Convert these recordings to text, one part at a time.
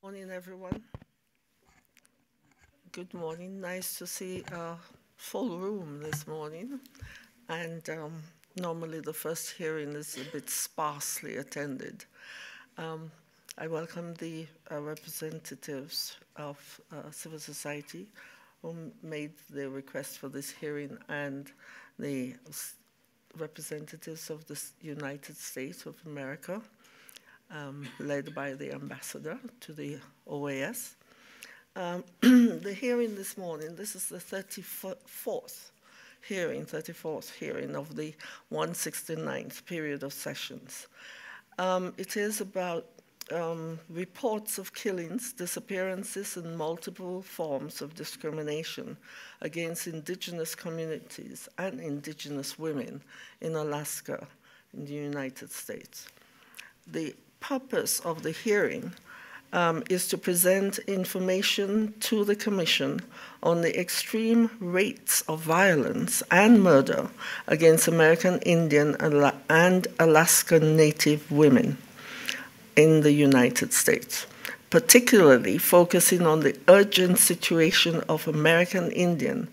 Good morning, everyone. Good morning. Nice to see a full room this morning. And um, normally the first hearing is a bit sparsely attended. Um, I welcome the uh, representatives of uh, civil society who made the request for this hearing and the representatives of the United States of America, um, led by the ambassador to the OAS. Um, the hearing this morning, this is the 34th hearing, 34th hearing of the 169th period of sessions. Um, it is about um, reports of killings, disappearances, and multiple forms of discrimination against indigenous communities and indigenous women in Alaska in the United States. The purpose of the hearing um, is to present information to the Commission on the extreme rates of violence and murder against American Indian and Alaskan Native women in the United States, particularly focusing on the urgent situation of American Indian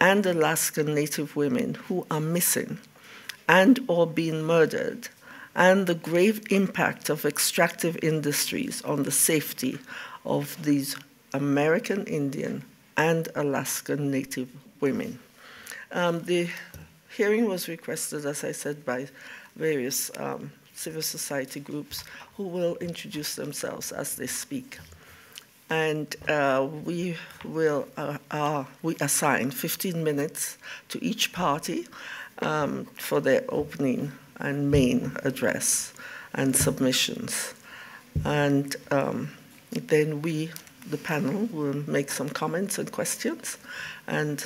and Alaskan Native women who are missing and or being murdered and the grave impact of extractive industries on the safety of these American Indian and Alaskan Native women. Um, the hearing was requested, as I said, by various um, civil society groups who will introduce themselves as they speak. And uh, we will uh, uh, we assign 15 minutes to each party um, for their opening and main address and submissions. And um, then we, the panel, will make some comments and questions. And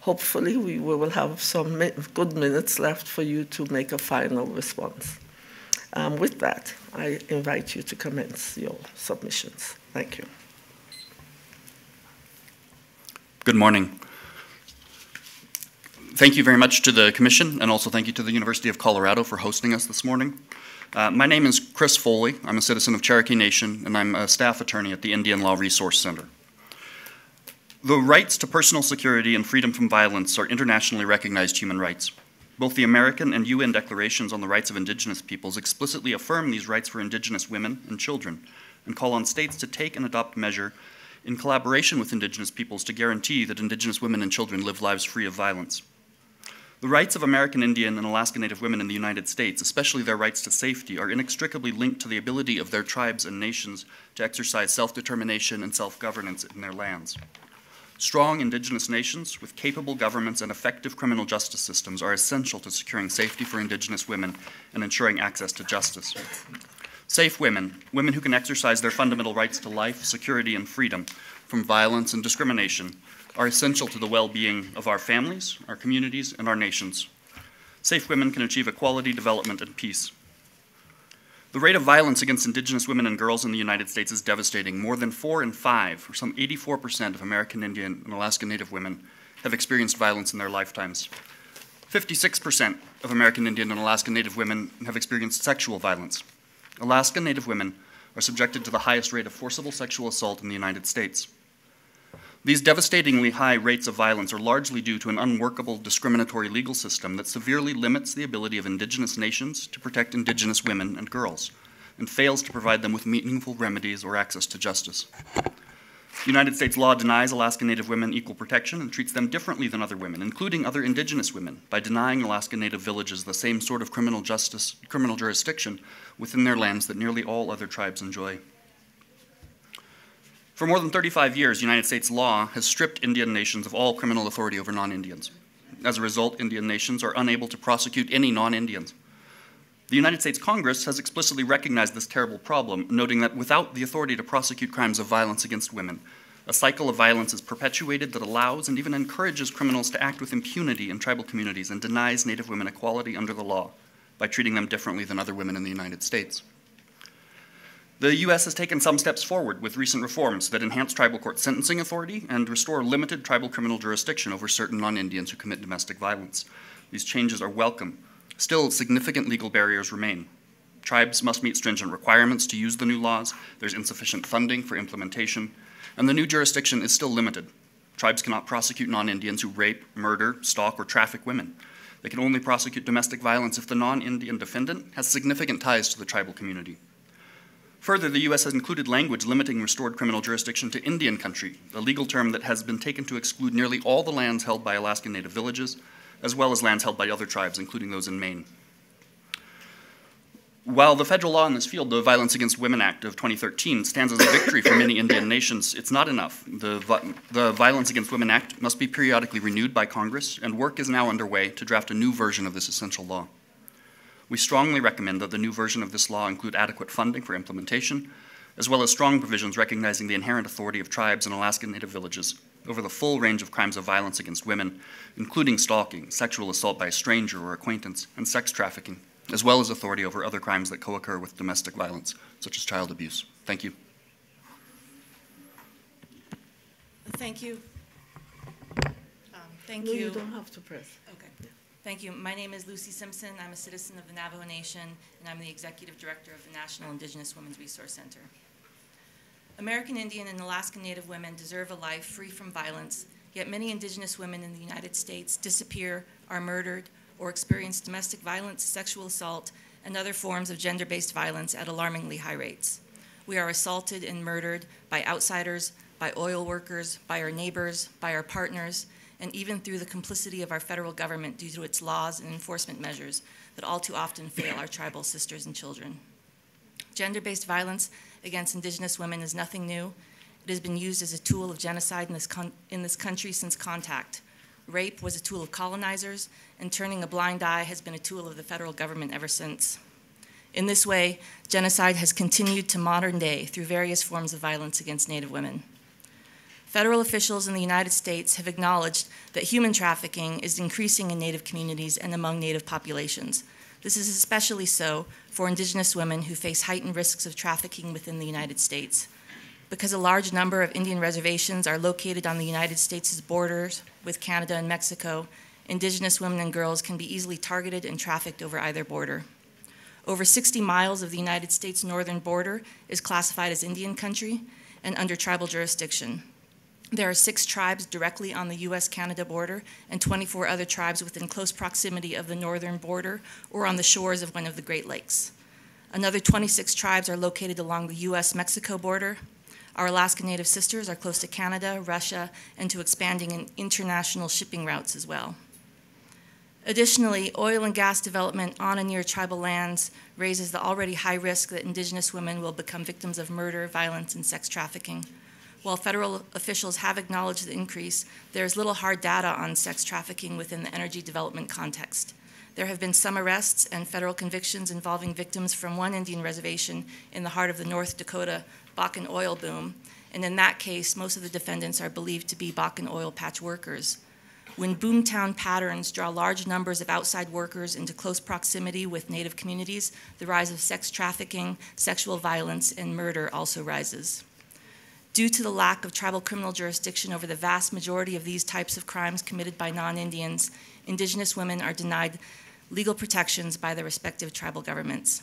hopefully we will have some good minutes left for you to make a final response. Um, with that, I invite you to commence your submissions. Thank you. Good morning. Thank you very much to the Commission, and also thank you to the University of Colorado for hosting us this morning. Uh, my name is Chris Foley. I'm a citizen of Cherokee Nation, and I'm a staff attorney at the Indian Law Resource Center. The rights to personal security and freedom from violence are internationally recognized human rights. Both the American and UN declarations on the rights of indigenous peoples explicitly affirm these rights for indigenous women and children and call on states to take and adopt measure in collaboration with indigenous peoples to guarantee that indigenous women and children live lives free of violence. The rights of American Indian and Alaska Native women in the United States, especially their rights to safety, are inextricably linked to the ability of their tribes and nations to exercise self determination and self governance in their lands. Strong indigenous nations with capable governments and effective criminal justice systems are essential to securing safety for indigenous women and ensuring access to justice. Safe women, women who can exercise their fundamental rights to life, security, and freedom from violence and discrimination, are essential to the well being of our families, our communities, and our nations. Safe women can achieve equality, development, and peace. The rate of violence against Indigenous women and girls in the United States is devastating. More than four in five, or some 84% of American Indian and Alaska Native women, have experienced violence in their lifetimes. 56% of American Indian and Alaska Native women have experienced sexual violence. Alaska Native women are subjected to the highest rate of forcible sexual assault in the United States. These devastatingly high rates of violence are largely due to an unworkable discriminatory legal system that severely limits the ability of indigenous nations to protect indigenous women and girls and fails to provide them with meaningful remedies or access to justice. United States law denies Alaska Native women equal protection and treats them differently than other women, including other indigenous women, by denying Alaska Native villages the same sort of criminal justice, criminal jurisdiction within their lands that nearly all other tribes enjoy. For more than 35 years, United States law has stripped Indian nations of all criminal authority over non Indians. As a result, Indian nations are unable to prosecute any non Indians. The United States Congress has explicitly recognized this terrible problem, noting that without the authority to prosecute crimes of violence against women, a cycle of violence is perpetuated that allows and even encourages criminals to act with impunity in tribal communities and denies Native women equality under the law by treating them differently than other women in the United States. The U.S. has taken some steps forward with recent reforms that enhance tribal court sentencing authority and restore limited tribal criminal jurisdiction over certain non Indians who commit domestic violence. These changes are welcome. Still, significant legal barriers remain. Tribes must meet stringent requirements to use the new laws, there's insufficient funding for implementation, and the new jurisdiction is still limited. Tribes cannot prosecute non Indians who rape, murder, stalk, or traffic women. They can only prosecute domestic violence if the non Indian defendant has significant ties to the tribal community. Further, the U.S. has included language limiting restored criminal jurisdiction to Indian country, a legal term that has been taken to exclude nearly all the lands held by Alaskan Native villages, as well as lands held by other tribes, including those in Maine. While the federal law in this field, the Violence Against Women Act of 2013, stands as a victory for many Indian nations, it's not enough. The, the Violence Against Women Act must be periodically renewed by Congress, and work is now underway to draft a new version of this essential law. We strongly recommend that the new version of this law include adequate funding for implementation, as well as strong provisions recognizing the inherent authority of tribes and Alaskan Native villages over the full range of crimes of violence against women, including stalking, sexual assault by a stranger or acquaintance, and sex trafficking as well as authority over other crimes that co occur with domestic violence, such as child abuse. Thank you. Thank you. Um, thank no, you. you don't have to press. Okay. Thank you. My name is Lucy Simpson. I'm a citizen of the Navajo Nation, and I'm the Executive Director of the National Indigenous Women's Resource Center. American Indian and Alaska Native women deserve a life free from violence, yet many Indigenous women in the United States disappear, are murdered, or experience domestic violence, sexual assault, and other forms of gender based violence at alarmingly high rates. We are assaulted and murdered by outsiders, by oil workers, by our neighbors, by our partners, and even through the complicity of our federal government due to its laws and enforcement measures that all too often fail our tribal sisters and children. Gender based violence against Indigenous women is nothing new. It has been used as a tool of genocide in this, in this country since contact. Rape was a tool of colonizers, and turning a blind eye has been a tool of the federal government ever since. In this way, genocide has continued to modern day through various forms of violence against Native women. Federal officials in the United States have acknowledged that human trafficking is increasing in Native communities and among Native populations. This is especially so for Indigenous women who face heightened risks of trafficking within the United States. Because a large number of Indian reservations are located on the United States' borders with Canada and Mexico, Indigenous women and girls can be easily targeted and trafficked over either border. Over 60 miles of the United States northern border is classified as Indian country and under tribal jurisdiction. There are six tribes directly on the US Canada border and 24 other tribes within close proximity of the northern border or on the shores of one of the Great Lakes. Another 26 tribes are located along the US Mexico border, our Alaska Native sisters are close to Canada, Russia, and to expanding in international shipping routes as well. Additionally, oil and gas development on and near tribal lands raises the already high risk that Indigenous women will become victims of murder, violence, and sex trafficking. While federal officials have acknowledged the increase, there is little hard data on sex trafficking within the energy development context. There have been some arrests and federal convictions involving victims from one Indian reservation in the heart of the North Dakota Bakken oil boom, and in that case, most of the defendants are believed to be Bakken oil patch workers. When boomtown patterns draw large numbers of outside workers into close proximity with Native communities, the rise of sex trafficking, sexual violence, and murder also rises. Due to the lack of tribal criminal jurisdiction over the vast majority of these types of crimes committed by non Indians, Indigenous women are denied legal protections by their respective tribal governments.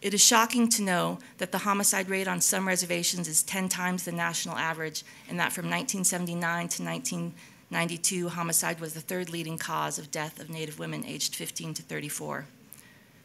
It is shocking to know that the homicide rate on some reservations is 10 times the national average, and that from 1979 to 1992, homicide was the third leading cause of death of Native women aged 15 to 34.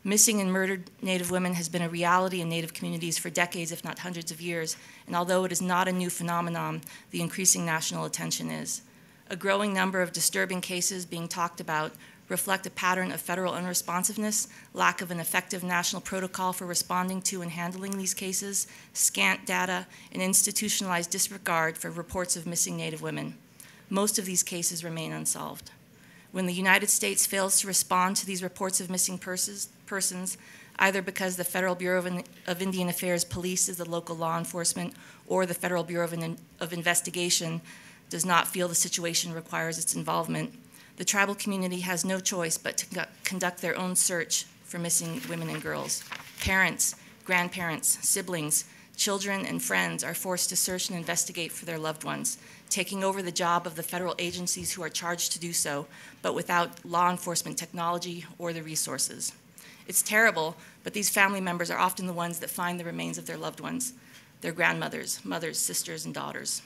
Missing and murdered Native women has been a reality in Native communities for decades, if not hundreds of years, and although it is not a new phenomenon, the increasing national attention is. A growing number of disturbing cases being talked about reflect a pattern of federal unresponsiveness, lack of an effective national protocol for responding to and handling these cases, scant data, and institutionalized disregard for reports of missing Native women. Most of these cases remain unsolved. When the United States fails to respond to these reports of missing persons, persons either because the Federal Bureau of, of, Indian Affairs polices the local law enforcement or the Federal Bureau of, of Investigation does not feel the situation requires its involvement, the tribal community has no choice but to conduct their own search for missing women and girls. Parents, grandparents, siblings, children, and friends are forced to search and investigate for their loved ones, taking over the job of the federal agencies who are charged to do so, but without law enforcement technology or the resources. It's terrible, but these family members are often the ones that find the remains of their loved ones, their grandmothers, mothers, sisters, and daughters.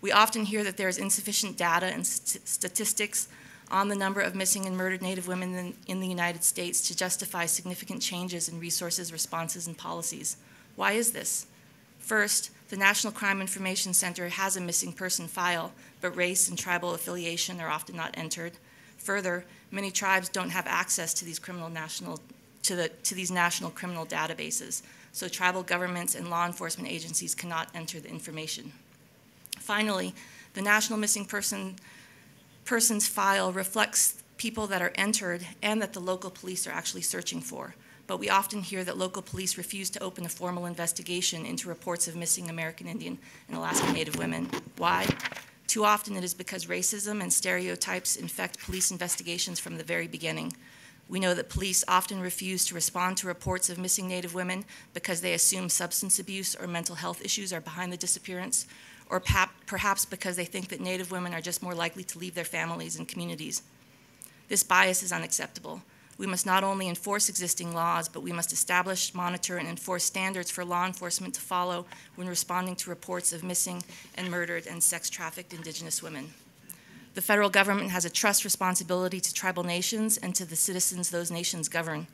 We often hear that there is insufficient data and st statistics on the number of missing and murdered Native women in, in, the United States to justify significant changes in resources, responses, and policies. Why is this? First, the National Crime Information Center has a missing person file, but race and tribal affiliation are often not entered. Further, many tribes don't have access to these criminal national to, the, to these national criminal databases, so tribal governments and law enforcement agencies cannot enter the information. Finally, the National Missing Person, Persons file reflects people that are entered and that the local police are actually searching for. But we often hear that local police refuse to open a formal investigation into reports of missing American Indian and Alaska Native women. Why? Too often it is because racism and stereotypes infect police investigations from the very beginning. We know that police often refuse to respond to reports of missing Native women because they assume substance abuse or mental health issues are behind the disappearance, or perhaps because they think that Native women are just more likely to leave their families and communities. This bias is unacceptable. We must not only enforce existing laws, but we must establish, monitor, and enforce standards for law enforcement to follow when responding to reports of missing and murdered and sex trafficked Indigenous women. The federal government has a trust responsibility to tribal nations and to the citizens those nations govern.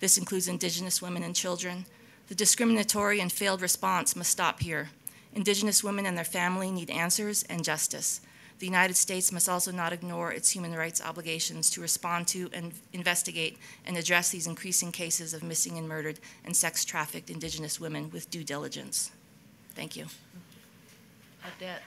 This includes Indigenous women and children. The discriminatory and failed response must stop here. Indigenous women and their family need answers and justice. The United States must also not ignore its human rights obligations to respond to and investigate and address these increasing cases of missing and murdered and sex trafficked Indigenous women with due diligence. Thank you. Adet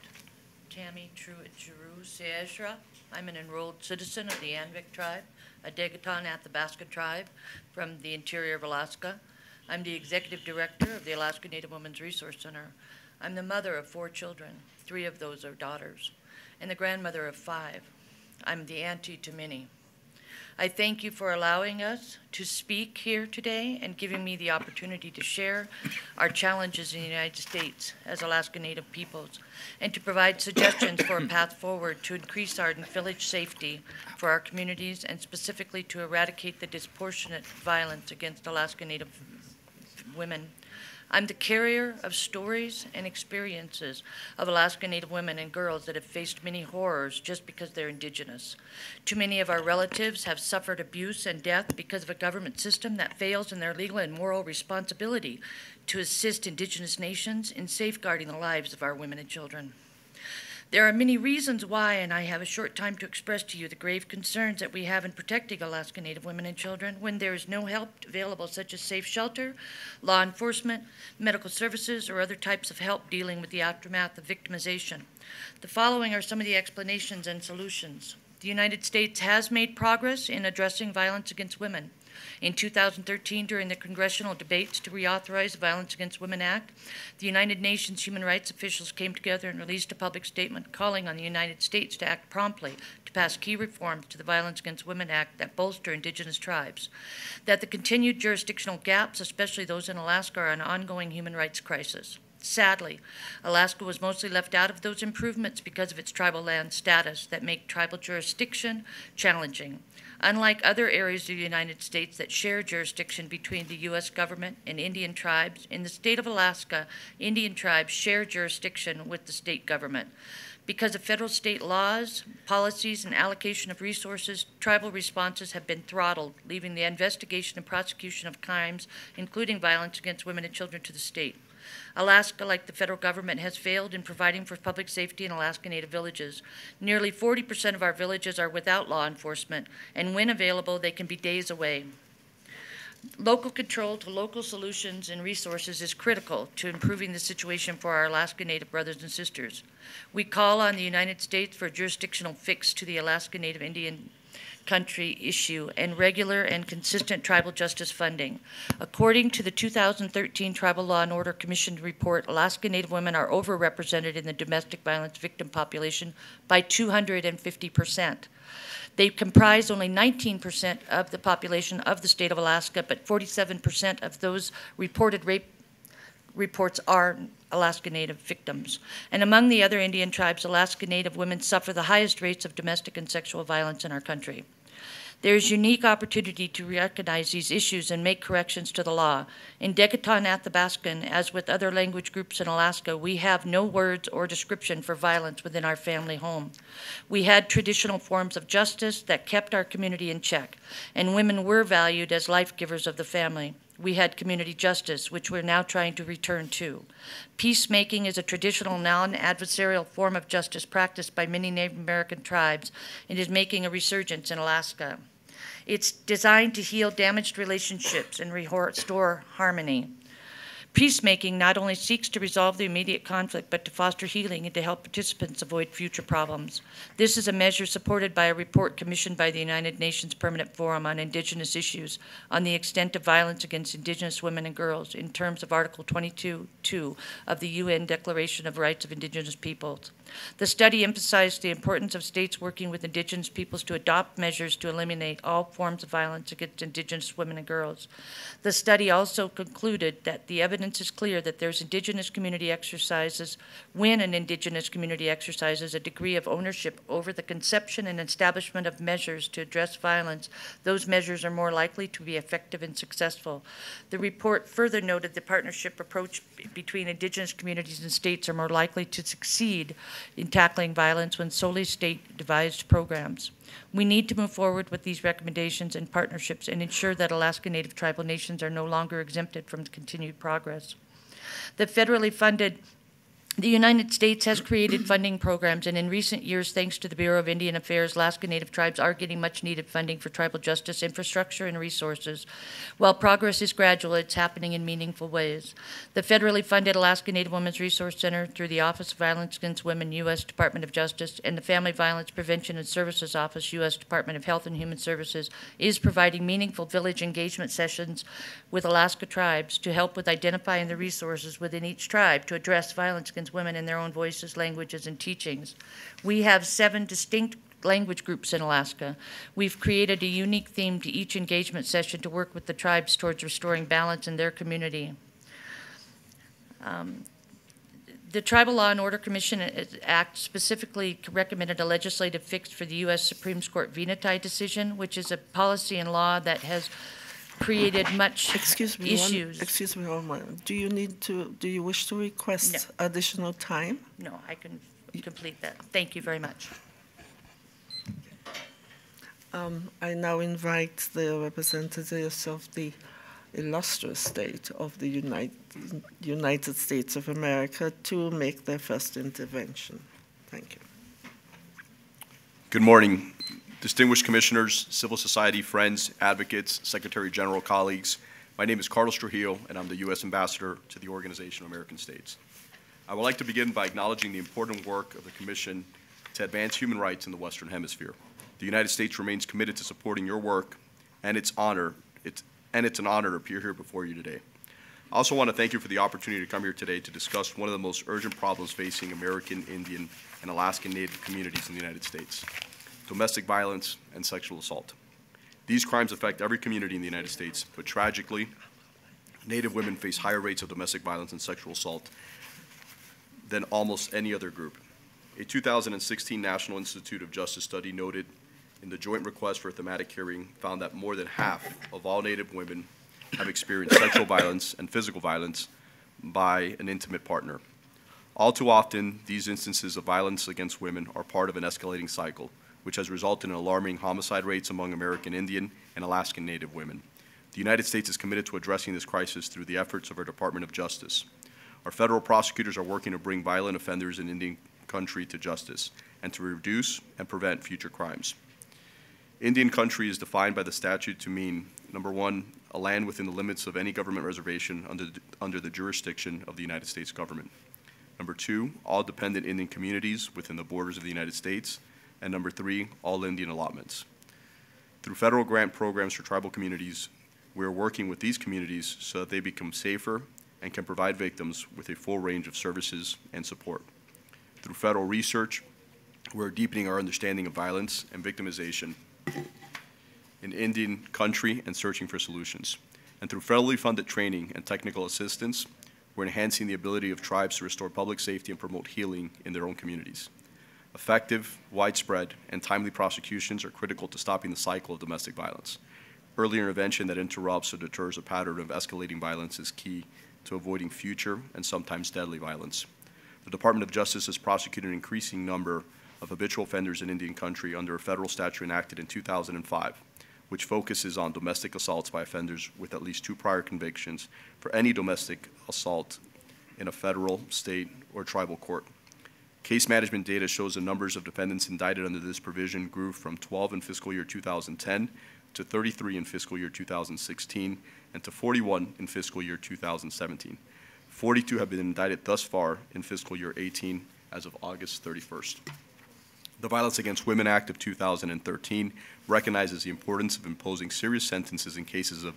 Tammy Truett Jerue. I'm an enrolled citizen of the Anvik tribe, a Deg Hit'an Athabasca tribe from the interior of Alaska. I'm the executive director of the Alaska Native Women's Resource Center. I'm the mother of four children. Three of those are daughters and the grandmother of five. I'm the auntie to many. I thank you for allowing us to speak here today and giving me the opportunity to share our challenges in the United States as Alaska Native peoples and to provide suggestions for a path forward to increase our village safety for our communities and specifically to eradicate the disproportionate violence against Alaska Native women I'm the carrier of stories and experiences of Alaska Native women and girls that have faced many horrors just because they're indigenous. Too many of our relatives have suffered abuse and death because of a government system that fails in their legal and moral responsibility to assist indigenous nations in safeguarding the lives of our women and children. There are many reasons why, and I have a short time to express to you the grave concerns that we have in protecting Alaska Native women and children when there is no help available, such as safe shelter, law enforcement, medical services, or other types of help dealing with the aftermath of victimization. The following are some of the explanations and solutions. The United States has made progress in addressing violence against women. In 2013, during the congressional debates to reauthorize the Violence Against Women Act, the United Nations human rights officials came together and released a public statement calling on the United States to act promptly to pass key reforms to the Violence Against Women Act that bolster indigenous tribes. That the continued jurisdictional gaps, especially those in Alaska, are an ongoing human rights crisis. Sadly, Alaska was mostly left out of those improvements because of its tribal land status that make tribal jurisdiction challenging. Unlike other areas of the United States that share jurisdiction between the U.S. government and Indian tribes, in the state of Alaska, Indian tribes share jurisdiction with the state government. Because of federal state laws, policies, and allocation of resources, tribal responses have been throttled, leaving the investigation and prosecution of crimes, including violence against women and children, to the state. Alaska, like the federal government, has failed in providing for public safety in Alaska Native villages. Nearly 40% of our villages are without law enforcement, and when available, they can be days away. Local control to local solutions and resources is critical to improving the situation for our Alaska Native brothers and sisters. We call on the United States for a jurisdictional fix to the Alaska Native Indian country issue and regular and consistent tribal justice funding. According to the 2013 Tribal Law and Order Commission report, Alaska Native women are overrepresented in the domestic violence victim population by 250 percent. They comprise only 19% of the population of the state of Alaska, but 47% of those reported rape reports are Alaska Native victims. And among the other Indian tribes, Alaska Native women suffer the highest rates of domestic and sexual violence in our country. There is unique opportunity to recognize these issues and make corrections to the law. In Deg Hit'an Athabascan, as with other language groups in Alaska, we have no words or description for violence within our family home. We had traditional forms of justice that kept our community in check, and women were valued as life givers of the family we had community justice, which we're now trying to return to. Peacemaking is a traditional non adversarial form of justice practiced by many Native American tribes and is making a resurgence in Alaska. It's designed to heal damaged relationships and restore harmony. Peacemaking not only seeks to resolve the immediate conflict, but to foster healing and to help participants avoid future problems. This is a measure supported by a report commissioned by the United Nations Permanent Forum on Indigenous Issues on the extent of violence against Indigenous women and girls in terms of Article 22.2 of the UN Declaration of Rights of Indigenous Peoples. The study emphasized the importance of states working with Indigenous peoples to adopt measures to eliminate all forms of violence against Indigenous women and girls. The study also concluded that the evidence is clear that there's Indigenous community exercises, when an Indigenous community exercises a degree of ownership over the conception and establishment of measures to address violence, those measures are more likely to be effective and successful. The report further noted the partnership approach between Indigenous communities and states are more likely to succeed in tackling violence when solely state devised programs. We need to move forward with these recommendations and partnerships and ensure that Alaska Native tribal nations are no longer exempted from continued progress. The federally funded the United States has created funding programs, and in recent years, thanks to the Bureau of Indian Affairs, Alaska Native tribes are getting much needed funding for tribal justice infrastructure and resources. While progress is gradual, it's happening in meaningful ways. The federally funded Alaska Native Women's Resource Center through the Office of Violence Against Women, U.S. Department of Justice, and the Family Violence Prevention and Services Office, U.S. Department of Health and Human Services, is providing meaningful village engagement sessions with Alaska tribes to help with identifying the resources within each tribe to address violence against women in their own voices, languages, and teachings. We have seven distinct language groups in Alaska. We've created a unique theme to each engagement session to work with the tribes towards restoring balance in their community. Um, the Tribal Law and Order Commission Act specifically recommended a legislative fix for the U.S. Supreme Court Venetie decision, which is a policy and law that has created much Excuse me, one, excuse me one moment. Do you need to, do you wish to request additional time? No, I can complete that. Thank you very much. Um, I now invite the representatives of the illustrious state of the United, United States of America to make their first intervention. Thank you. Good morning, distinguished commissioners, civil society friends, advocates, Secretary General colleagues. My name is Carlos Trujillo, and I'm the U.S. Ambassador to the Organization of American States. I would like to begin by acknowledging the important work of the Commission to advance human rights in the Western Hemisphere. The United States remains committed to supporting your work, and it's honor, it's, and it's an honor to appear here before you today. I also want to thank you for the opportunity to come here today to discuss one of the most urgent problems facing American Indian and Alaskan Native communities in the United States domestic violence, and sexual assault. These crimes affect every community in the United States, but tragically, Native women face higher rates of domestic violence and sexual assault than almost any other group. A 2016 National Institute of Justice study noted in the joint request for a thematic hearing found that more than half of all Native women have experienced sexual violence and physical violence by an intimate partner. All too often, these instances of violence against women are part of an escalating cycle which has resulted in alarming homicide rates among American Indian and Alaskan Native women. The United States is committed to addressing this crisis through the efforts of our Department of Justice. Our federal prosecutors are working to bring violent offenders in Indian country to justice and to reduce and prevent future crimes. Indian country is defined by the statute to mean, number one, a land within the limits of any government reservation under the, under the jurisdiction of the United States government. Number two, all dependent Indian communities within the borders of the United States and number three, all Indian allotments. Through federal grant programs for tribal communities, we are working with these communities so that they become safer and can provide victims with a full range of services and support. Through federal research, we're deepening our understanding of violence and victimization in Indian country and searching for solutions. And through federally funded training and technical assistance, we're enhancing the ability of tribes to restore public safety and promote healing in their own communities. Effective, widespread, and timely prosecutions are critical to stopping the cycle of domestic violence. Early intervention that interrupts or deters a pattern of escalating violence is key to avoiding future and sometimes deadly violence. The Department of Justice has prosecuted an increasing number of habitual offenders in Indian country under a federal statute enacted in 2005, which focuses on domestic assaults by offenders with at least two prior convictions for any domestic assault in a federal, state, or tribal court. Case management data shows the numbers of defendants indicted under this provision grew from 12 in fiscal year 2010 to 33 in fiscal year 2016 and to 41 in fiscal year 2017. 42 have been indicted thus far in fiscal year 18 as of August 31st. The Violence Against Women Act of 2013 recognizes the importance of imposing serious sentences in cases of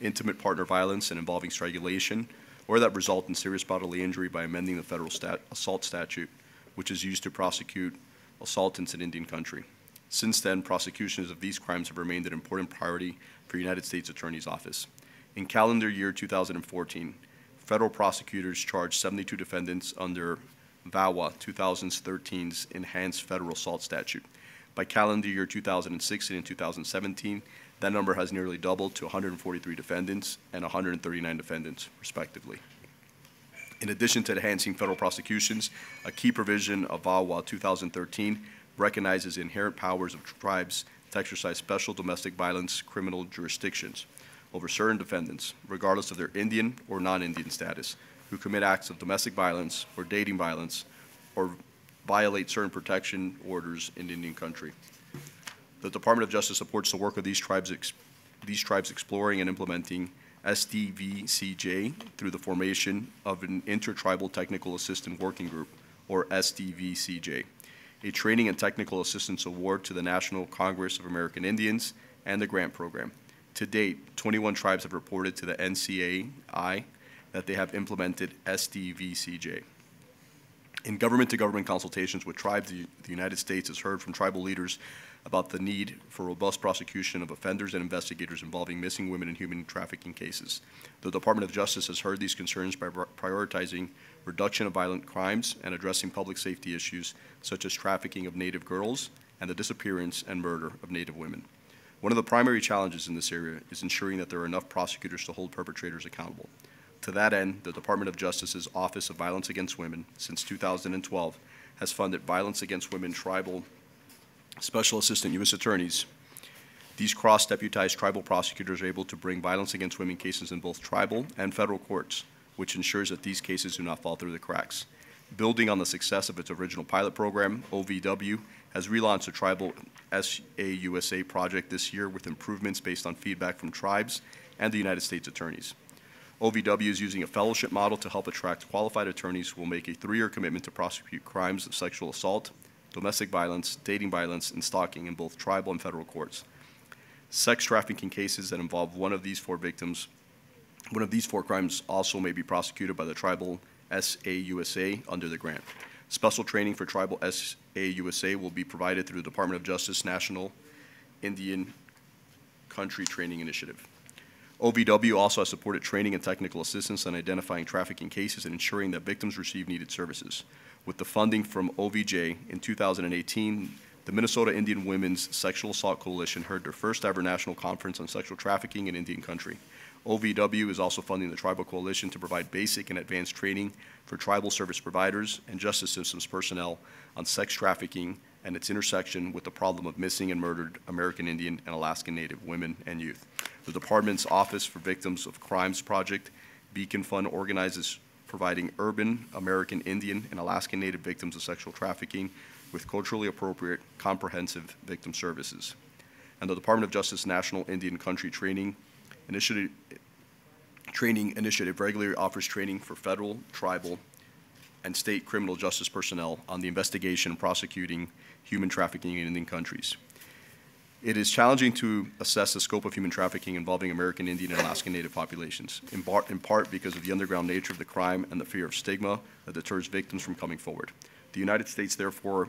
intimate partner violence and involving strangulation or that result in serious bodily injury by amending the federal stat assault statute, which is used to prosecute assaultants in Indian country. Since then, prosecutions of these crimes have remained an important priority for United States Attorney's Office. In calendar year 2014, federal prosecutors charged 72 defendants under VAWA 2013's Enhanced Federal Assault Statute. By calendar year 2016 and 2017, that number has nearly doubled to 143 defendants and 139 defendants, respectively. In addition to enhancing federal prosecutions, a key provision of VAWA 2013 recognizes inherent powers of tribes to exercise special domestic violence criminal jurisdictions over certain defendants, regardless of their Indian or non-Indian status, who commit acts of domestic violence or dating violence or violate certain protection orders in Indian country. The Department of Justice supports the work of these tribes, these tribes exploring and implementing SDVCJ through the formation of an Intertribal Technical Assistance Working Group, or SDVCJ, a training and technical assistance award to the National Congress of American Indians and the grant program. To date, 21 tribes have reported to the NCAI that they have implemented SDVCJ. In government-to-government consultations with tribes, the United States has heard from tribal leaders about the need for robust prosecution of offenders and investigators involving missing women and human trafficking cases. The Department of Justice has heard these concerns by prioritizing reduction of violent crimes and addressing public safety issues such as trafficking of Native girls and the disappearance and murder of Native women. One of the primary challenges in this area is ensuring that there are enough prosecutors to hold perpetrators accountable. To that end, the Department of Justice's Office of Violence Against Women, since 2012, has funded Violence Against Women Tribal Special Assistant U.S. Attorneys. These cross-deputized tribal prosecutors are able to bring violence against women cases in both tribal and federal courts, which ensures that these cases do not fall through the cracks. Building on the success of its original pilot program, OVW has relaunched the Tribal SAUSA project this year with improvements based on feedback from tribes and the United States attorneys. OVW is using a fellowship model to help attract qualified attorneys who will make a three-year commitment to prosecute crimes of sexual assault, domestic violence, dating violence, and stalking in both tribal and federal courts. Sex trafficking cases that involve one of these four victims, one of these four crimes also may be prosecuted by the tribal SAUSA under the grant. Special training for tribal SAUSA will be provided through the Department of Justice National Indian Country Training Initiative. OVW also has supported training and technical assistance on identifying trafficking cases and ensuring that victims receive needed services. With the funding from OVJ in 2018, the Minnesota Indian Women's Sexual Assault Coalition held their first ever national conference on sexual trafficking in Indian country. OVW is also funding the Tribal Coalition to provide basic and advanced training for tribal service providers and justice systems personnel on sex trafficking and its intersection with the problem of missing and murdered American Indian and Alaskan Native women and youth. The department's Office for Victims of Crimes Project Beacon Fund organizes providing urban American Indian and Alaskan Native victims of sexual trafficking with culturally appropriate, comprehensive victim services. And the Department of Justice National Indian Country Training Initiative, Training Initiative regularly offers training for federal, tribal, and state criminal justice personnel on the investigation and prosecuting human trafficking in Indian countries. It is challenging to assess the scope of human trafficking involving American Indian and Alaska Native populations, in part, in part because of the underground nature of the crime and the fear of stigma that deters victims from coming forward. The United States, therefore,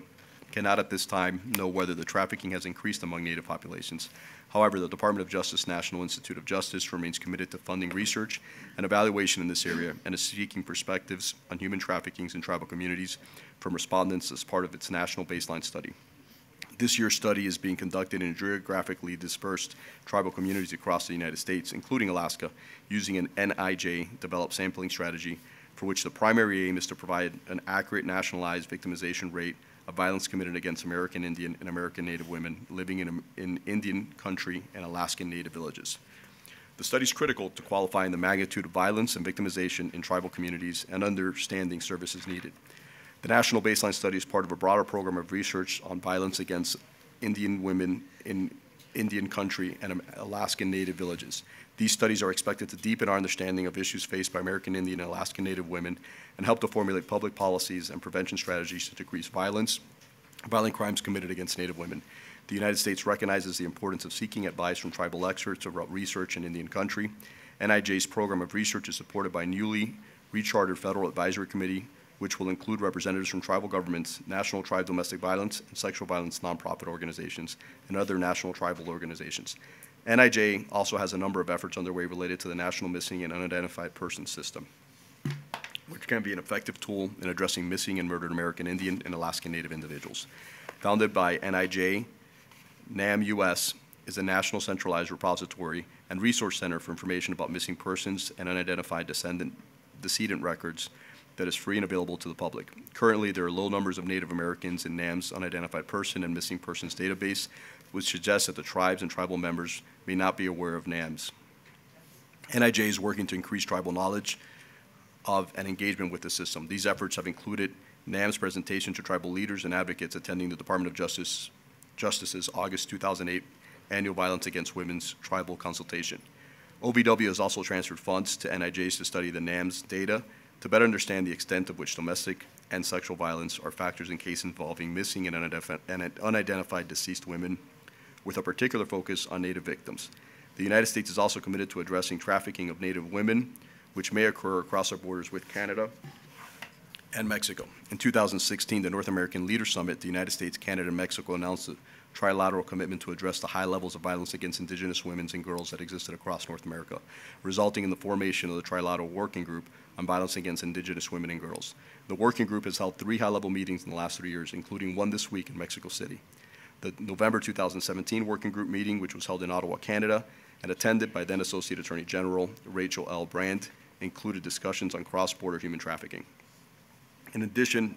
cannot at this time know whether the trafficking has increased among Native populations. However, the Department of Justice National Institute of Justice remains committed to funding research and evaluation in this area and is seeking perspectives on human traffickings in tribal communities from respondents as part of its national baseline study. This year's study is being conducted in geographically dispersed tribal communities across the United States, including Alaska, using an NIJ-developed sampling strategy for which the primary aim is to provide an accurate nationalized victimization rate of violence committed against American Indian and American Native women living in, in Indian country and Alaskan Native villages. The study is critical to qualifying the magnitude of violence and victimization in tribal communities and understanding services needed. The National Baseline Study is part of a broader program of research on violence against Indian women in Indian country and Alaskan Native villages. These studies are expected to deepen our understanding of issues faced by American Indian and Alaskan Native women and help to formulate public policies and prevention strategies to decrease violence, violent crimes committed against Native women. The United States recognizes the importance of seeking advice from tribal experts about research in Indian country. NIJ's program of research is supported by newly rechartered Federal Advisory Committee, which will include representatives from tribal governments, National Tribe Domestic Violence and Sexual Violence nonprofit organizations, and other national tribal organizations. NIJ also has a number of efforts underway related to the National Missing and Unidentified Persons System, which can be an effective tool in addressing missing and murdered American Indian and Alaskan Native individuals. Founded by NIJ, NamUs is a national centralized repository and resource center for information about missing persons and unidentified descendant, decedent records that is free and available to the public. Currently, there are low numbers of Native Americans in NAM's unidentified person and missing persons database, which suggests that the tribes and tribal members may not be aware of NamUs. NIJ is working to increase tribal knowledge of and engagement with the system. These efforts have included NAM's presentation to tribal leaders and advocates attending the Department of Justice Justice's August 2008 annual Violence Against Women's Tribal Consultation. OVW has also transferred funds to NIJs to study the NamUs data to better understand the extent of which domestic and sexual violence are factors in cases involving missing and unidentified deceased women with a particular focus on Native victims. The United States is also committed to addressing trafficking of Native women, which may occur across our borders with Canada and Mexico. In 2016, the North American Leader Summit, the United States, Canada, and Mexico announced a trilateral commitment to address the high levels of violence against indigenous women and girls that existed across North America, resulting in the formation of the Trilateral Working Group on Violence Against Indigenous Women and Girls. The working group has held three high-level meetings in the last three years, including one this week in Mexico City the November 2017 working group meeting, which was held in Ottawa, Canada, and attended by then Associate Attorney General Rachel L. Brand, included discussions on cross-border human trafficking. In addition,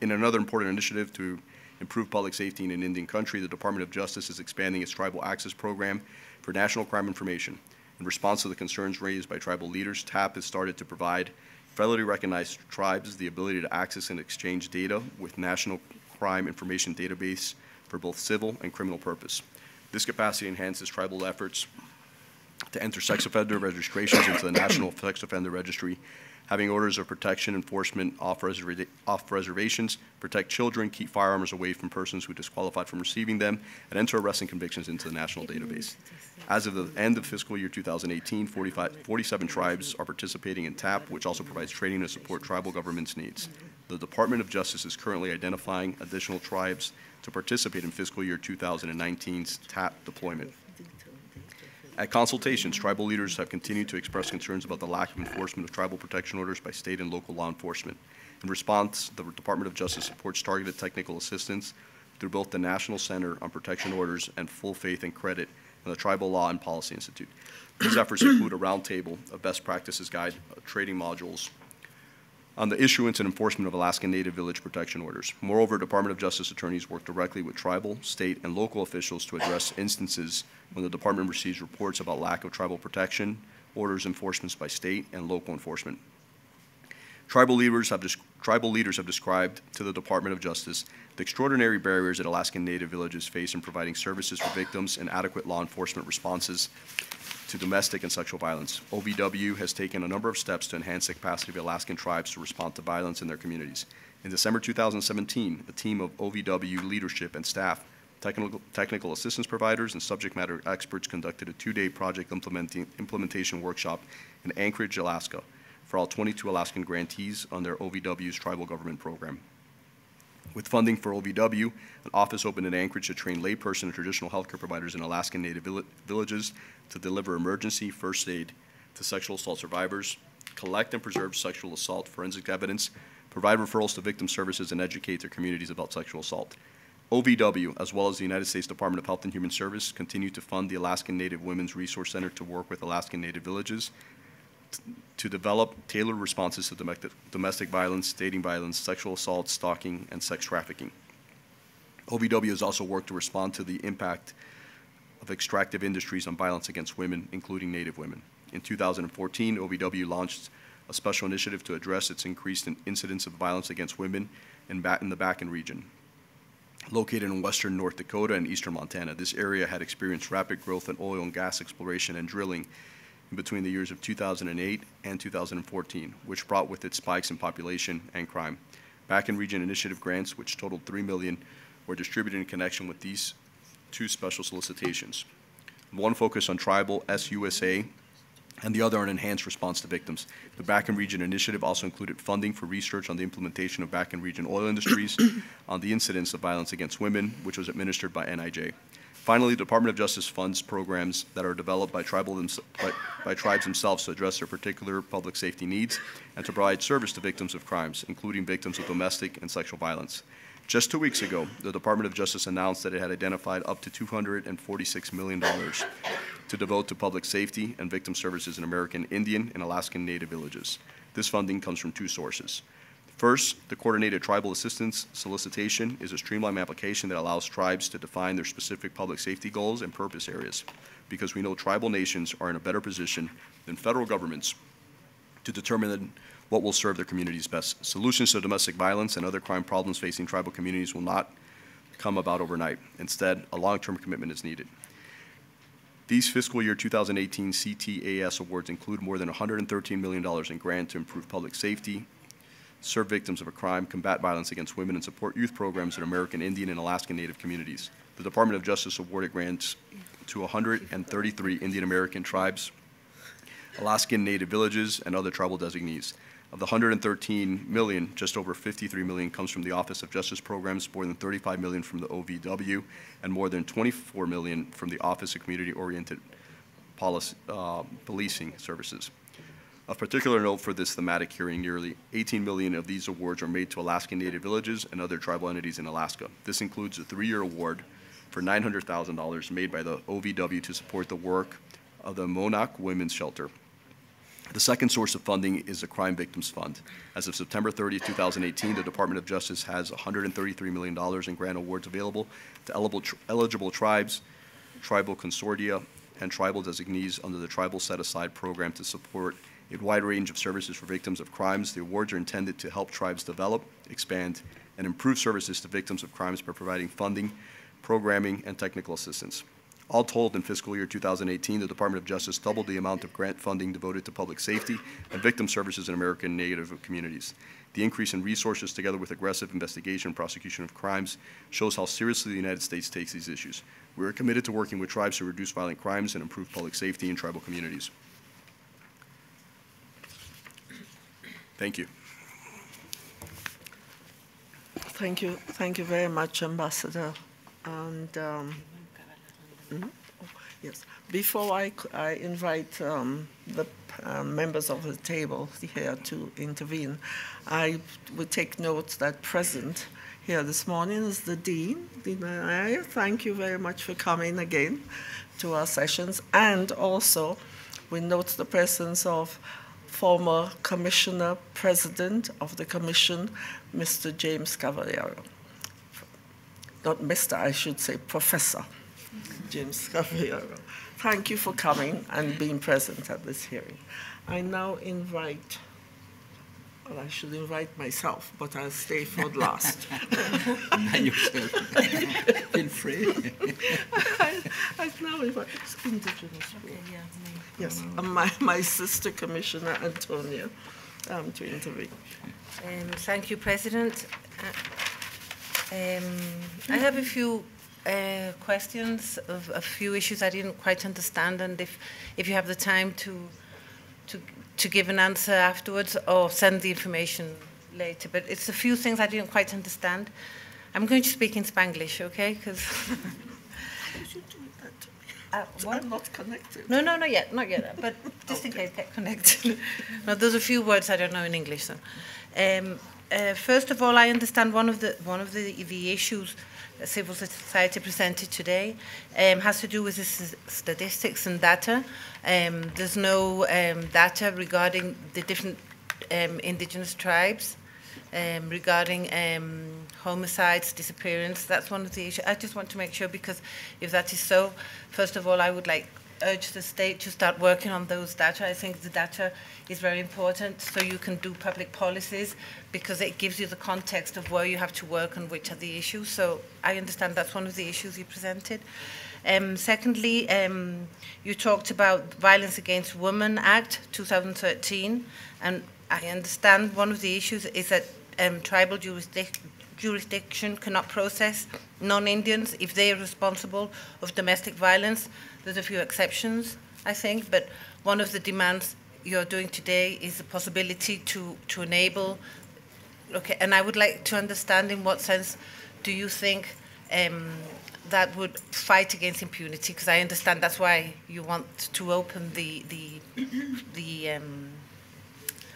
in another important initiative to improve public safety in an Indian country, the Department of Justice is expanding its tribal access program for national crime information. In response to the concerns raised by tribal leaders, TAP has started to provide federally recognized tribes the ability to access and exchange data with National Crime Information Database for both civil and criminal purpose. This capacity enhances tribal efforts to enter sex offender registrations into the National Sex Offender Registry, having orders of protection enforcement off, reserva off, reservations, protect children, keep firearms away from persons who disqualified from receiving them, and enter arrests and convictions into the national database. As of the end of fiscal year 2018, 45, 47 tribes are participating in TAP, which also provides training to support tribal governments' needs. The Department of Justice is currently identifying additional tribes to participate in fiscal year 2019's TAP deployment. At consultations, tribal leaders have continued to express concerns about the lack of enforcement of tribal protection orders by state and local law enforcement. In response, the Department of Justice supports targeted technical assistance through both the National Center on Protection Orders and Full Faith and Credit and the Tribal Law and Policy Institute. These efforts include a roundtable of best practices guide, uh, trading modules, on the issuance and enforcement of Alaskan Native Village Protection Orders. Moreover, Department of Justice attorneys work directly with tribal, state, and local officials to address instances when the department receives reports about lack of tribal protection, orders enforcements by state and local enforcement. Tribal leaders, have tribal leaders have described to the Department of Justice the extraordinary barriers that Alaskan Native villages face in providing services for victims and adequate law enforcement responses to domestic and sexual violence. OVW has taken a number of steps to enhance the capacity of Alaskan tribes to respond to violence in their communities. In December 2017, a team of OVW leadership and staff, technical, technical assistance providers, and subject matter experts conducted a two-day project implementation workshop in Anchorage, Alaska, for all 22 Alaskan grantees their OVW's tribal government program. With funding for OVW, an office opened in Anchorage to train layperson and traditional healthcare providers in Alaskan Native vill- villages to deliver emergency first aid to sexual assault survivors, collect and preserve sexual assault forensic evidence, provide referrals to victim services, and educate their communities about sexual assault. OVW, as well as the United States Department of Health and Human Service, continue to fund the Alaskan Native Women's Resource Center to work with Alaskan Native villages to develop tailored responses to domestic, violence, dating violence, sexual assault, stalking, and sex trafficking. OVW has also worked to respond to the impact of extractive industries on violence against women, including Native women. In 2014, OVW launched a special initiative to address its increased in- incidence of violence against women in, in the Bakken region. Located in western North Dakota and eastern Montana, this area had experienced rapid growth in oil and gas exploration and drilling in between the years of 2008 and 2014, which brought with it spikes in population and crime. Bakken Region Initiative grants, which totaled 3 million, were distributed in connection with these two special solicitations. One focused on tribal SAUSA and the other on enhanced response to victims. The Bakken Region Initiative also included funding for research on the implementation of Bakken Region oil industries, on the incidence of violence against women, which was administered by NIJ. Finally, the Department of Justice funds programs that are developed by by, by tribes themselves to address their particular public safety needs and to provide service to victims of crimes, including victims of domestic and sexual violence. Just two weeks ago, the Department of Justice announced that it had identified up to $246 million to devote to public safety and victim services in American Indian and Alaskan Native villages. This funding comes from two sources. First, the Coordinated Tribal Assistance Solicitation is a streamlined application that allows tribes to define their specific public safety goals and purpose areas, because we know tribal nations are in a better position than federal governments to determine what will serve their communities best. Solutions to domestic violence and other crime problems facing tribal communities will not come about overnight. Instead, a long-term commitment is needed. These fiscal year 2018 CTAS awards include more than $113 million in grant to improve public safety, serve victims of a crime, combat violence against women, and support youth programs in American Indian and Alaskan Native communities. The Department of Justice awarded grants to 133 Indian American tribes, Alaskan Native villages, and other tribal designees. Of the 113 million, just over 53 million comes from the Office of Justice Programs, more than 35 million from the OVW, and more than 24 million from the Office of Community-Oriented Policy, uh, Policing Services. Of particular note for this thematic hearing, nearly 18 million of these awards are made to Alaskan Native villages and other tribal entities in Alaska. This includes a three-year award for $900,000 made by the OVW to support the work of the Emmonak Women's Shelter. The second source of funding is the Crime Victims Fund. As of September 30, 2018, the Department of Justice has $133 million in grant awards available to eligible, tribes, tribal consortia, and tribal designees under the Tribal Set Aside Program to support a wide range of services for victims of crimes. The awards are intended to help tribes develop, expand, and improve services to victims of crimes by providing funding, programming, and technical assistance. All told, in fiscal year 2018, the Department of Justice doubled the amount of grant funding devoted to public safety and victim services in American Native communities. The increase in resources, together with aggressive investigation and prosecution of crimes, shows how seriously the United States takes these issues. We are committed to working with tribes to reduce violent crimes and improve public safety in tribal communities. Thank you. Thank you, thank you very much, Ambassador. And, um, mhm. Oh, yes, before I invite um, the uh, members of the table here to intervene, I would take note that present here this morning is the Dean, Dean Ayer. Thank you very much for coming again to our sessions. And also, we note the presence of former Commissioner President of the Commission, Mr. James Cavallaro. Not Mr., I should say Professor James Cavallaro. Thank you for coming and being present at this hearing. I now invite, well, I should invite myself, but I'll stay for last. yourself. Feel free. I, I now invite Indigenous. Yes, and my, my sister Commissioner Antonia um, to intervene. Um, Thank you, President. Uh, um, I have a few uh, questions of a few issues I didn't quite understand, and if, if you have the time to, to, to give an answer afterwards or send the information later. But it's a few things I didn't quite understand. I'm going to speak in Spanglish, okay? Because uh? I'm not connected. No, no, not yet, not yet. But just in case, get connected. no, there's a few words I don't know in English. So, um, uh, first of all, I understand one of the one of the the issues civil society presented today um, has to do with statistics and data. Um, there's no um, data regarding the different um, indigenous tribes. Um, regarding um, homicides, disappearance, that's one of the issues. I just want to make sure because if that is so, first of all, I would like urge the state to start working on those data. I think the data is very important so you can do public policies because it gives you the context of where you have to work and which are the issues. So I understand that's one of the issues you presented. Um, secondly, um, you talked about Violence Against Women Act 2013, and I understand one of the issues is that um, tribal jurisdic- jurisdiction cannot process non-Indians if they are responsible of domestic violence. There's a few exceptions, I think, but one of the demands you're doing today is the possibility to, to enable. Okay, and I would like to understand in what sense do you think um, that would fight against impunity? Because I understand that's why you want to open the the the um,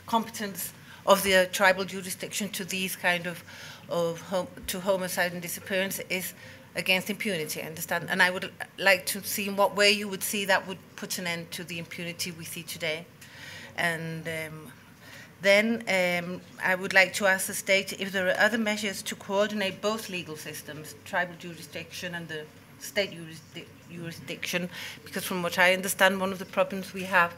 competence of the tribal jurisdiction to these kind of of hom- to homicide and disappearance is against impunity. I understand, and I would like to see in what way you would see that would put an end to the impunity we see today, and. Um, then um, I would like to ask the state if there are other measures to coordinate both legal systems, tribal jurisdiction and the state jurisdi- jurisdiction, because from what I understand, one of the problems we have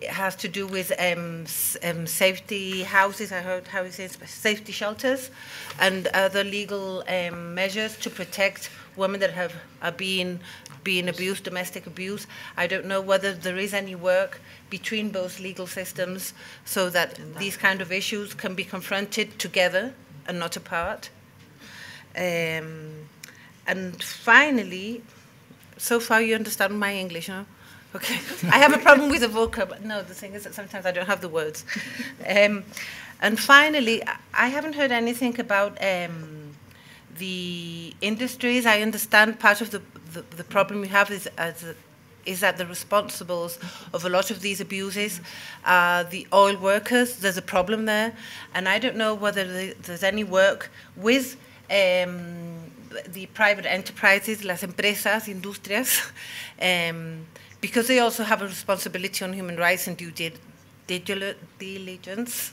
it has to do with um, um, safety houses, I heard how you say safety shelters, and other legal um, measures to protect women that have are being being abused, domestic abuse. I don't know whether there is any work between both legal systems so that these kind of issues can be confronted together and not apart. Um, and finally, so far you understand my English, no? Okay. I have a problem with the vocab. No, the thing is that sometimes I don't have the words. Um, and finally, I- haven't heard anything about um, the industries. I understand part of the, the, the problem we have is, is that the responsibles of a lot of these abuses are the oil workers. There's a problem there. And I don't know whether there's any work with um, the private enterprises, las empresas, industrias, um, because they also have a responsibility on human rights and due di- digil- diligence.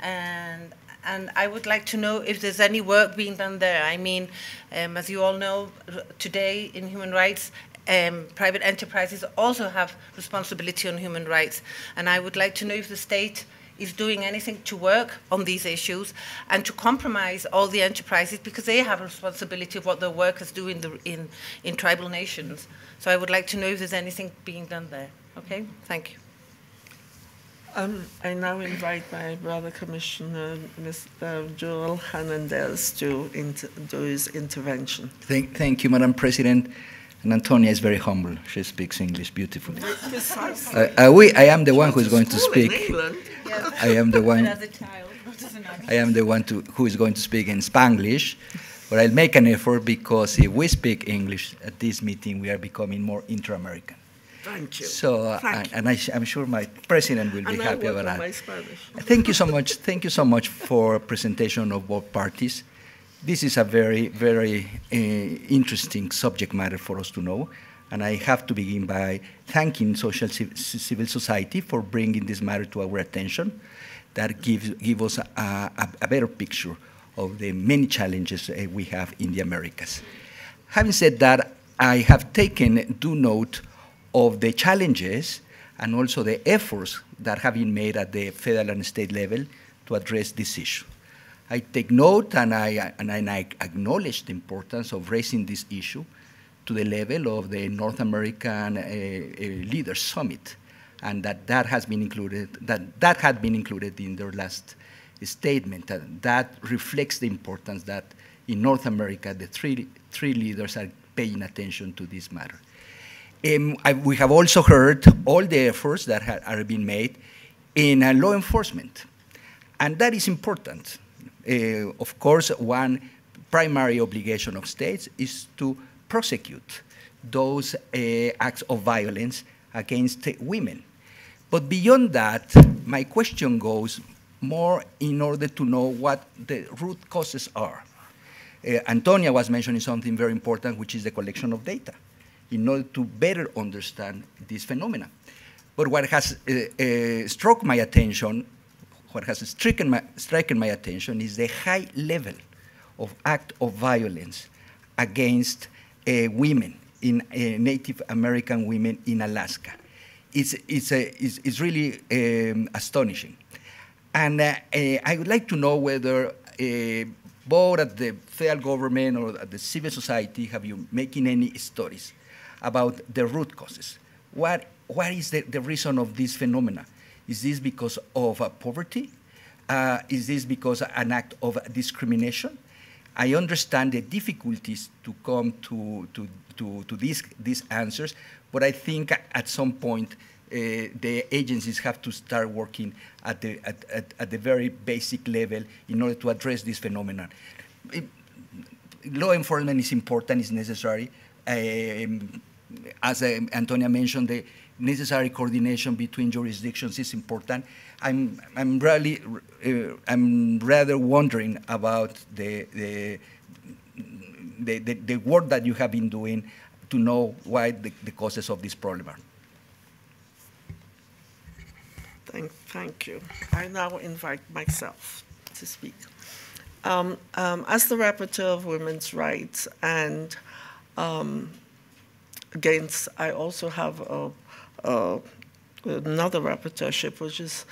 And and I would like to know if there's any work being done there. I mean, um, as you all know, today in human rights, um, private enterprises also have responsibility on human rights. And I would like to know if the state is doing anything to work on these issues and to compromise all the enterprises because they have a responsibility of what their workers do in, the, in, in tribal nations. So I would like to know if there's anything being done there. Okay, thank you. Um, I now invite my brother Commissioner, Mr. Joel Hernandez, to inter- do his intervention. Thank, thank you, Madam President. And Antonia is very humble. She speaks English beautifully. Precisely. Uh, uh, we, I am the one who is going to School in speak. England. I am the one. As child, not as an adult. I am the one to, who is going to speak in Spanglish, but I'll make an effort because if we speak English at this meeting, we are becoming more inter-American. Thank you. So, uh, Thank you. and I, am sure my president will be and I happy work about on that. my Spanish. Thank you so much. Thank you so much for presentation of both parties. This is a very, very uh, interesting subject matter for us to know, and I have to begin by thanking social civil society for bringing this matter to our attention. That gives give us a, a, a better picture of the many challenges uh, we have in the Americas. Having said that, I have taken due note of the challenges and also the efforts that have been made at the federal and state level to address this issue. I take note and I, and I acknowledge the importance of raising this issue to the level of the North American uh, uh, Leaders Summit, and that that has been included, that that had been included in their last statement. That, that reflects the importance that in North America the three, three leaders are paying attention to this matter. Um, I, we have also heard all the efforts that ha- are being made in uh, law enforcement, and that is important. Uh, of course, one primary obligation of states is to prosecute those uh, acts of violence against women. But beyond that, my question goes more in order to know what the root causes are. Uh, Antonia was mentioning something very important, which is the collection of data, in order to better understand this phenomenon. But what has uh, uh, struck my attention, what has stricken my, my attention, is the high level of act of violence against uh, women, in uh, Native American women in Alaska. It's, it's, a, it's, it's really um, astonishing. And uh, uh, I would like to know whether uh, both at the federal government or at the civil society have you making any studies about the root causes? What, what is the, the reason of this phenomena? Is this because of uh, poverty? Uh, is this because an act of discrimination? I understand the difficulties to come to, to, to, to these, these answers, but I think at some point uh, the agencies have to start working at the, at, at, at, the very basic level in order to address this phenomenon. It, law enforcement is important, is necessary. Um, as uh, Antonia mentioned, the necessary coordination between jurisdictions is important. I'm, I'm, really, uh, I'm rather wondering about the, the, the, the, the work that you have been doing to know why the, the causes of this problem are. Thank, thank you. I now invite myself to speak. Um, um, as the rapporteur of women's rights and um, against, I also have a, a, another rapporteurship, which is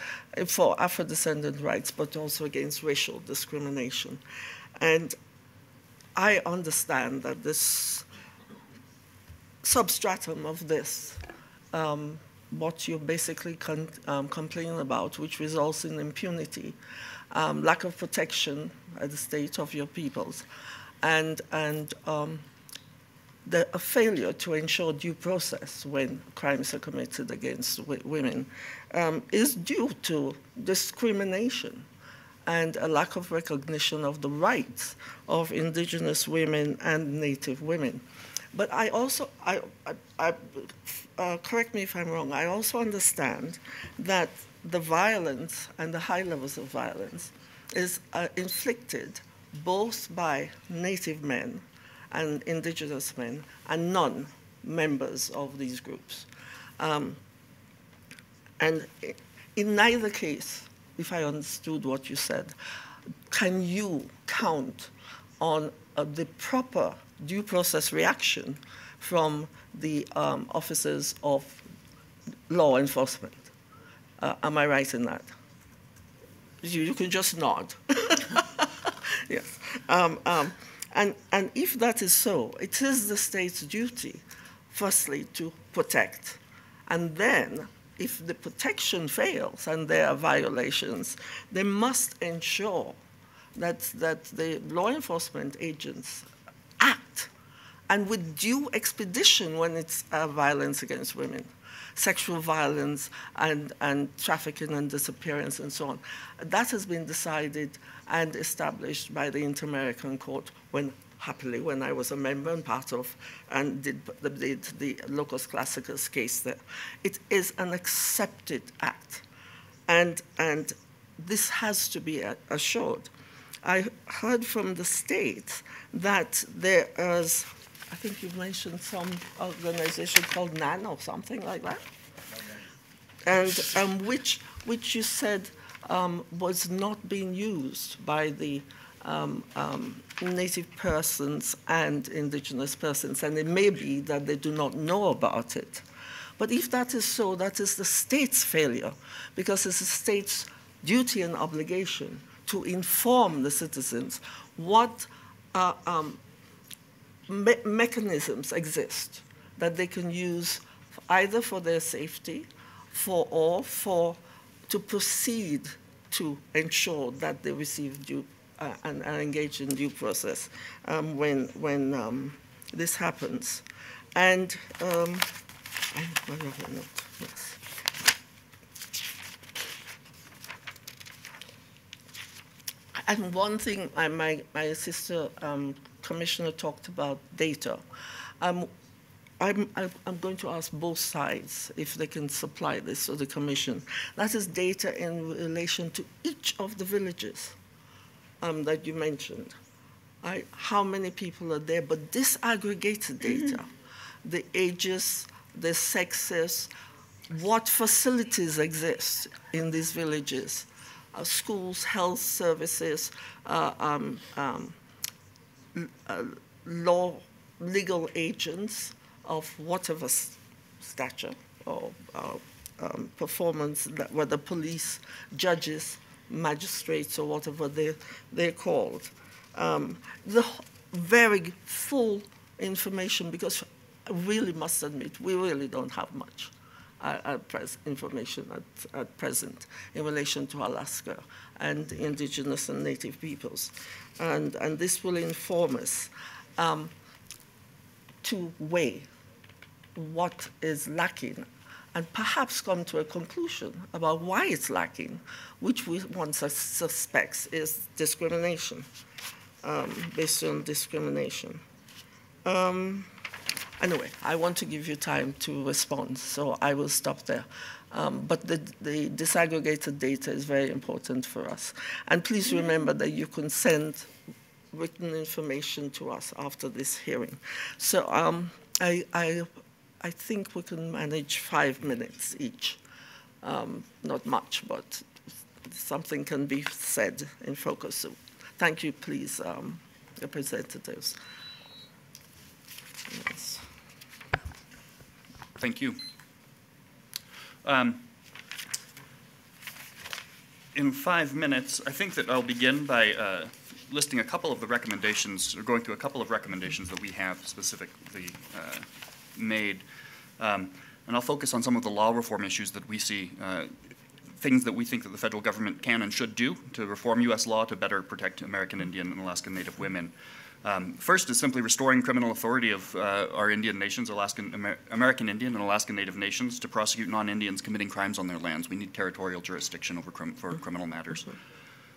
for Afro-descendant rights, but also against racial discrimination. And I understand that this substratum of this um, what you're basically um, complaining about, which results in impunity, um, lack of protection at the state of your peoples, and, and um, the, a failure to ensure due process when crimes are committed against women um, is due to discrimination and a lack of recognition of the rights of indigenous women and native women. But I also, I, I, I uh, correct me if I'm wrong, I also understand that the violence and the high levels of violence is uh, inflicted both by native men and indigenous men and non-members of these groups. Um, and in neither case, if I understood what you said, can you count on uh, the proper due process reaction from the um, officers of law enforcement. Uh, am I right in that? You, you can just nod. yes. Um, um, and, and if that is so, it is the state's duty, firstly, to protect. And then, if the protection fails and there are violations, they must ensure that, that the law enforcement agents act and with due expedition when it's uh, violence against women, sexual violence and, and trafficking and disappearance and so on. That has been decided and established by the Inter-American Court when happily when I was a member and part of and did the, did the Locus Classicus case there. It is an accepted act. And, and this has to be assured. I heard from the state that there is I think you mentioned some organization called NAN or something like that, and um, which which you said um, was not being used by the um, um, native persons and indigenous persons, and it may be that they do not know about it. But if that is so, that is the state's failure, because it's the state's duty and obligation to inform the citizens what uh, um, me mechanisms exist that they can use either for their safety for or for to proceed to ensure that they receive due uh, and are engaged in due process um, when when um, this happens. And um, I. Yes. And one thing, I, my, my sister um, commissioner talked about data. Um, I'm, I'm I'm going to ask both sides if they can supply this to the commission. That is data in relation to each of the villages um, that you mentioned. I, how many people are there, but disaggregated data, the ages, the sexes, what facilities exist in these villages, uh, schools, health services, uh, um, um, uh, law, legal agents of whatever stature or um, performance, that whether police, judges, magistrates, or whatever they, they're called. Um, the very full information, because I really must admit, we really don't have much information at, at present in relation to Alaska and indigenous and native peoples. And, and this will inform us um, to weigh what is lacking and perhaps come to a conclusion about why it's lacking, which we, one sus- suspects is discrimination, um, based on discrimination. Um, anyway, I want to give you time to respond, so I will stop there. Um, but the, the disaggregated data is very important for us. And please remember that you can send written information to us after this hearing. So um, I, I, I think we can manage five minutes each. Um, not much, but something can be said in focus. So thank you, please, um, representatives. Yes. Thank you. Um, in five minutes, I think that I'll begin by uh, listing a couple of the recommendations, or going through a couple of recommendations that we have specifically uh, made. Um, and I'll focus on some of the law reform issues that we see, uh, things that we think that the federal government can and should do to reform U.S. law to better protect American Indian and Alaskan Native women. Um, first is simply restoring criminal authority of uh, our Indian nations, Alaskan, Amer- American Indian and Alaskan Native nations, to prosecute non-Indians committing crimes on their lands. We need territorial jurisdiction over crim- for criminal matters.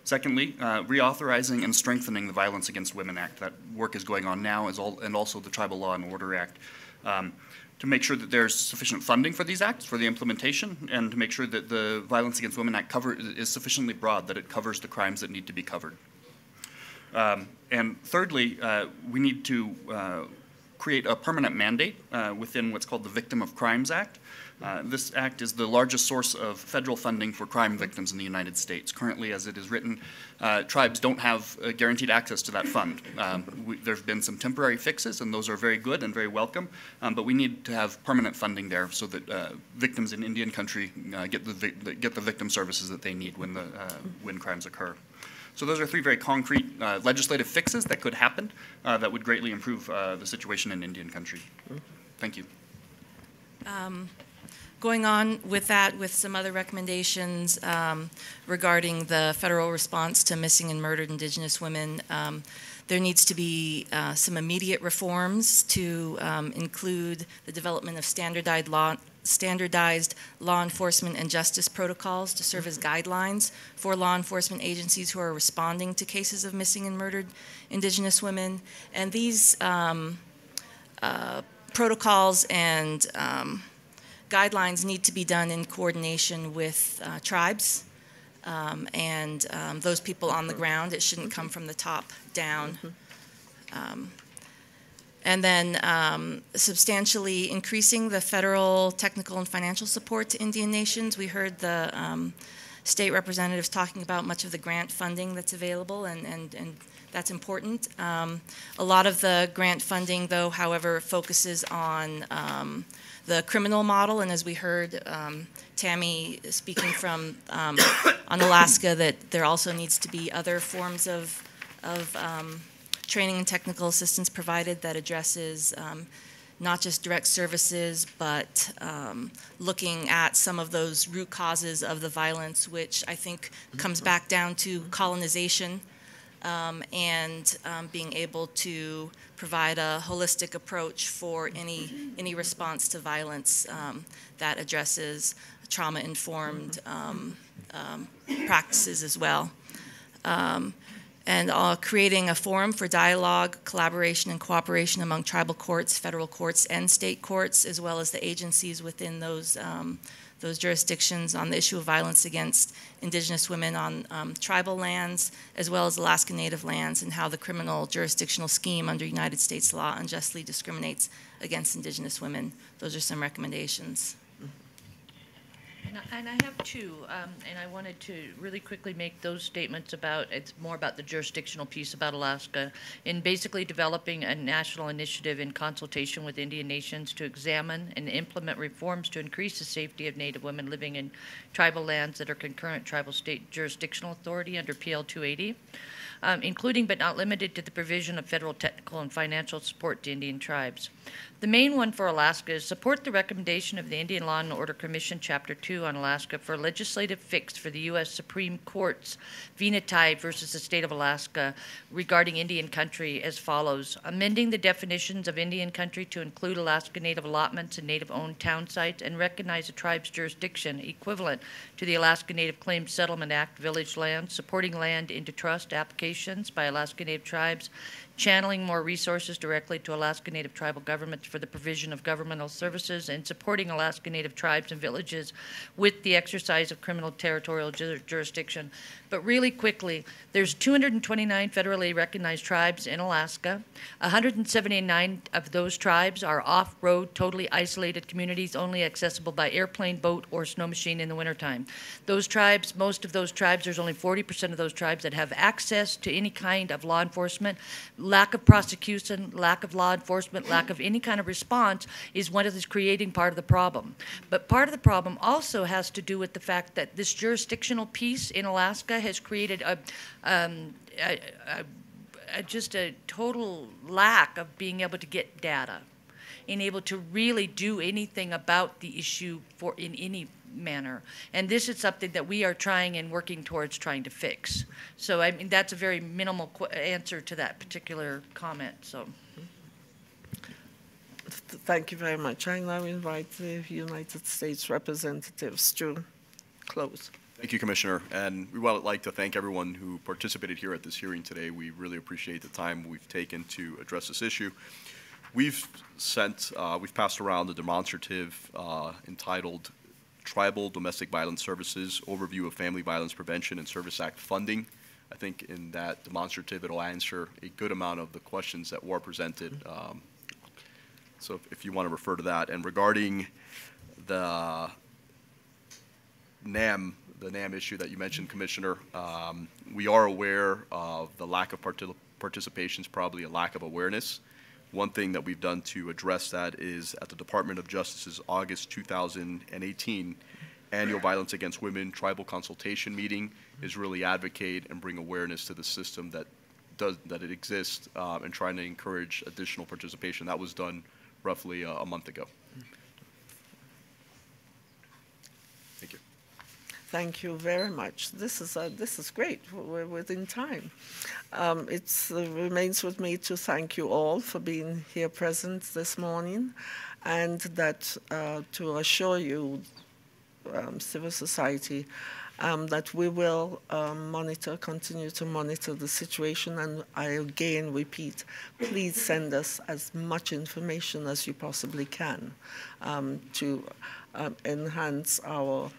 Secondly, uh, reauthorizing and strengthening the Violence Against Women Act. That work is going on now, all, and also the Tribal Law and Order Act, um, to make sure that there's sufficient funding for these acts, for the implementation, and to make sure that the Violence Against Women Act cover, is sufficiently broad that it covers the crimes that need to be covered. Um, and thirdly, uh, we need to uh, create a permanent mandate uh, within what's called the Victim of Crimes Act. Uh, this act is the largest source of federal funding for crime victims in the United States. Currently, as it is written, uh, tribes don't have uh, guaranteed access to that fund. Um, there have been some temporary fixes, and those are very good and very welcome, um, but we need to have permanent funding there so that victims in Indian country get, the, get the victim services that they need when, the, when crimes occur. So those are three very concrete uh, legislative fixes that could happen uh, that would greatly improve uh, the situation in Indian country. Thank you. Going on with that, with some other recommendations um, regarding the federal response to missing and murdered Indigenous women, um, there needs to be uh, some immediate reforms to um, include the development of standardized law, standardized law enforcement and justice protocols to serve as guidelines for law enforcement agencies who are responding to cases of missing and murdered Indigenous women. And these um, uh, protocols and um, guidelines need to be done in coordination with uh, tribes um, and um, those people on the ground. It shouldn't come from the top down. And then um, substantially increasing the federal technical and financial support to Indian nations. We heard the um, state representatives talking about much of the grant funding that's available, and, and, and that's important. Um, a lot of the grant funding, though, however, focuses on um, the criminal model, and as we heard um, Tammy speaking from um, on Alaska, that there also needs to be other forms of, of training and technical assistance provided that addresses um, not just direct services, but um, looking at some of those root causes of the violence, which I think comes back down to colonization um, and um, being able to provide a holistic approach for any any response to violence um, that addresses trauma-informed um, um, practices as well. And uh, creating a forum for dialogue, collaboration, and cooperation among tribal courts, federal courts, and state courts, as well as the agencies within those, um, those jurisdictions on the issue of violence against indigenous women on um, tribal lands, as well as Alaska Native lands, and how the criminal jurisdictional scheme under United States law unjustly discriminates against indigenous women. Those are some recommendations. And I, and I have two, um, and I wanted to really quickly make those statements about, it's more about the jurisdictional piece about Alaska, in basically developing a national initiative in consultation with Indian nations to examine and implement reforms to increase the safety of Native women living in tribal lands that are concurrent tribal state jurisdictional authority under PL 280. Um, including but not limited to the provision of federal technical and financial support to Indian tribes. The main one for Alaska is support the recommendation of the Indian Law and Order Commission, Chapter 2 on Alaska, for a legislative fix for the U.S. Supreme Court's Venetie versus the State of Alaska regarding Indian country as follows amending the definitions of Indian country to include Alaska Native allotments and Native owned town sites and recognize a tribe's jurisdiction equivalent to the Alaska Native Claims Settlement Act village land, supporting land into trust applications by Alaska Native tribes channeling more resources directly to Alaska Native tribal governments for the provision of governmental services, and supporting Alaska Native tribes and villages with the exercise of criminal territorial ju- jurisdiction. But really quickly, there's 229 federally recognized tribes in Alaska. 179 of those tribes are off-road, totally isolated communities, only accessible by airplane, boat, or snow machine in the wintertime. Those tribes, most of those tribes, there's only 40% of those tribes that have access to any kind of law enforcement. Lack of prosecution, lack of law enforcement, lack of any kind of response is what is creating part of the problem. But part of the problem also has to do with the fact that this jurisdictional piece in Alaska has created a, um, a, a, a just a total lack of being able to get data and able to really do anything about the issue for in any manner. And this is something that we are trying and working towards trying to fix. So I mean that's a very minimal answer to that particular comment. So Thank you very much. I now invite the United States representatives to close. Thank you, Commissioner. And we would like to thank everyone who participated here at this hearing today. We really appreciate the time we've taken to address this issue. We've sent, uh, we've passed around a demonstrative uh, entitled Tribal Domestic Violence Services Overview of Family Violence Prevention and Service Act Funding. I think in that demonstrative, it'll answer a good amount of the questions that were presented. Um, So if- if you want to refer to that. And regarding the NAM, the NAM issue that you mentioned, Commissioner, um, we are aware of the lack of parti- participation is probably a lack of awareness. One thing that we've done to address that is at the Department of Justice's August 2018 annual Violence Against Women Tribal Consultation Meeting is really advocate and bring awareness to the system that does, that it exists um, and trying to encourage additional participation. That was done roughly a month ago. Thank you. Thank you very much. This is, uh, this is great. We're within time. Um, It remains with me to thank you all for being here present this morning, and that, uh, to assure you, um, civil society, um, that we will um, monitor, continue to monitor the situation, and I again repeat, please send us as much information as you possibly can um, to um, enhance our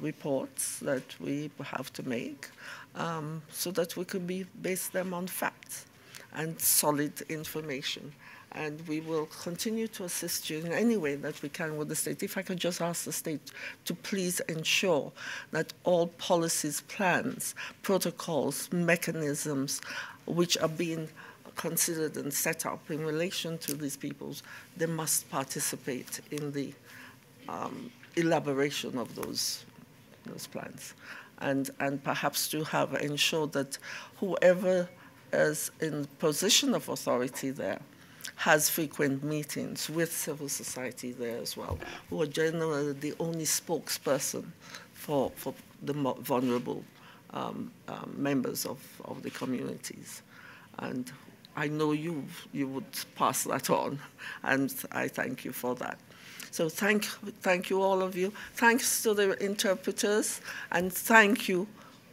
reports that we have to make um, so that we can be, base them on facts and solid information. And we will continue to assist you in any way that we can with the state. If I could just ask the state to please ensure that all policies, plans, protocols, mechanisms which are being considered and set up in relation to these peoples, they must participate in the um, elaboration of those those plans, and and perhaps to have ensured that whoever is in position of authority there has frequent meetings with civil society there as well, who are generally the only spokesperson for for the vulnerable um, um, members of, of the communities, and I know you you would pass that on, and I thank you for that. So thank, thank you all of you. Thanks to the interpreters, and thank you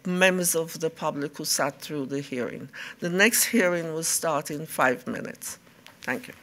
members of the public who sat through the hearing. The next hearing will start in five minutes. Thank you.